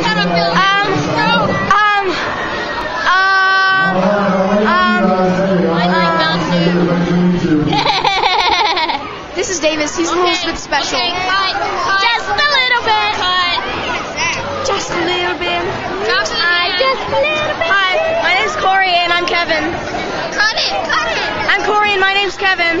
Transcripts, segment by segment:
Um, um, um, Mountain this is Davis. He's a little bit special. Just a little bit. Just a little bit. Just a little bit. Hi, my name's Corey and I'm Kevin. Cut it, cut it. I'm Corey and my name's Kevin.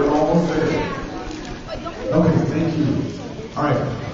We're almost there. Okay, thank you. All right.